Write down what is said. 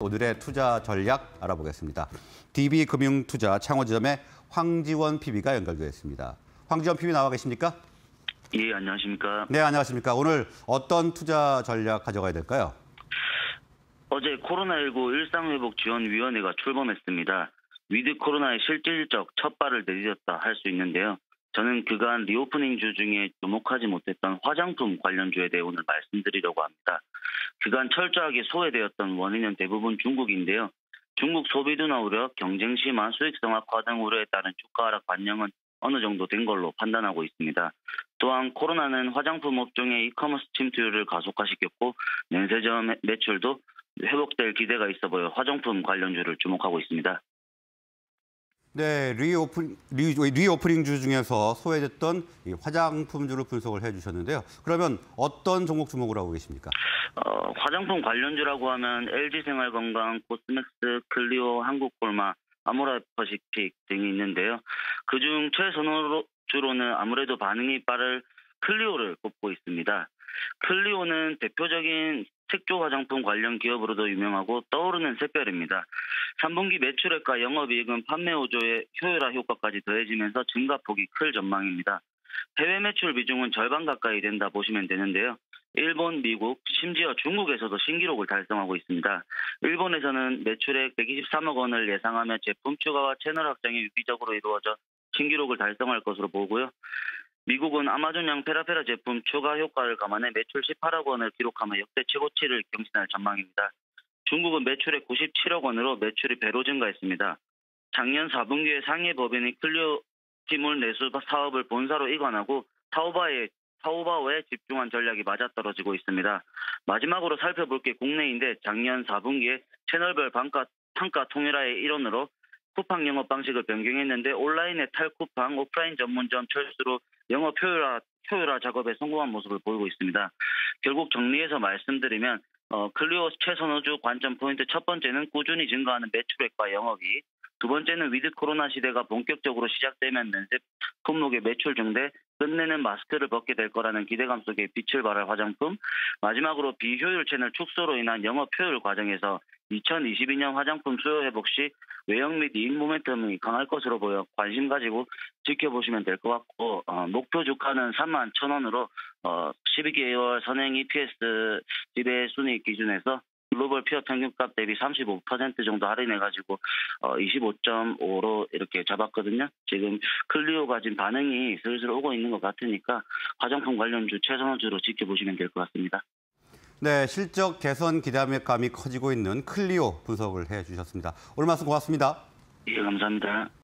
오늘의 투자 전략 알아보겠습니다. DB금융투자 창원지점의 황지원 PB가 연결되어 있습니다. 황지원 PB 나와 계십니까? 예, 안녕하십니까. 네, 안녕하십니까. 오늘 어떤 투자 전략 가져가야 될까요? 어제 코로나19 일상회복지원위원회가 출범했습니다. with 코로나의 실질적 첫 발을 내딛었다 할 수 있는데요. 저는 그간 reopening 주 중에 주목하지 못했던 화장품 관련주에 대해 오늘 말씀드리려고 합니다. 그간 철저하게 소외되었던 원인은 대부분 중국인데요. 중국 소비 둔화 우려, 경쟁 심화, 수익성 악화 등 우려에 따른 주가 하락 반영은 어느 정도 된 걸로 판단하고 있습니다. 또한 코로나는 화장품 업종의 이커머스 침투율을 가속화시켰고 면세점 매출도 회복될 기대가 있어 보여 화장품 관련주를 주목하고 있습니다. 네, reopen, re, reopening 주 중에서 소외됐던 이 화장품주를 분석을 해주셨는데요. 그러면 어떤 종목 주목을 하고 계십니까? 어, 화장품 관련주라고 하면 LG생활건강, 코스맥스, 클리오, 한국골마, 아모라퍼시픽 등이 있는데요. 그중 최선호주로는 아무래도 반응이 빠를 클리오를 꼽고 있습니다. 클리오는 대표적인 색조 화장품 관련 기업으로도 유명하고 떠오르는 샛별입니다. 3분기 매출액과 영업이익은 판매 호조의 효율화 효과까지 더해지면서 증가폭이 클 전망입니다. 해외 매출 비중은 절반 가까이 된다 보시면 되는데요. 일본, 미국, 심지어 중국에서도 신기록을 달성하고 있습니다. 일본에서는 매출액 123억 원을 예상하며 제품 추가와 채널 확장이 유기적으로 이루어져 신기록을 달성할 것으로 보고요. 미국은 아마존양 페라페라 제품 추가 효과를 감안해 매출 18억 원을 기록하며 역대 최고치를 경신할 전망입니다. 중국은 매출액 97억 원으로 매출이 배로 증가했습니다. 작년 4분기에 상해 법인이 클리오 기물 내수 사업을 본사로 이관하고 타오바에 타오바오에 집중한 전략이 맞아떨어지고 있습니다. 마지막으로 살펴볼 게 국내인데 작년 4분기에 채널별 반가, 판가 통일화의 일원으로 쿠팡 영업 방식을 변경했는데 온라인의 탈쿠팡, 오프라인 전문점 철수로 영업 효율화, 효율화 작업에 성공한 모습을 보이고 있습니다. 결국 정리해서 말씀드리면 어, 클리오 최선호주 관점 포인트 첫 번째는 꾸준히 증가하는 매출액과 영업이익, 두 번째는 with 코로나 시대가 본격적으로 시작되면 면세 품목의 매출 증대, 끝내는 마스크를 벗게 될 거라는 기대감 속에 빛을 발할 화장품, 마지막으로 비효율 채널 축소로 인한 영업 효율 과정에서 2022년 화장품 수요 회복 시 외형 및 이익 모멘텀이 강할 것으로 보여 관심 가지고 지켜보시면 될 것 같고 어, 목표 주가는 3만 1천 원으로 어, 12개월 선행 EPS 지배 순이익 기준에서 글로벌 피어 평균값 대비 35% 정도 할인해가지고 어, 25.5로 이렇게 잡았거든요. 지금 클리오 가진 반응이 슬슬 오고 있는 것 같으니까 화장품 관련주 최선호주로 지켜보시면 될 것 같습니다. 네, 실적 개선 기대감이 커지고 있는 클리오 분석을 해주셨습니다. 오늘 말씀 고맙습니다. 예, 감사합니다.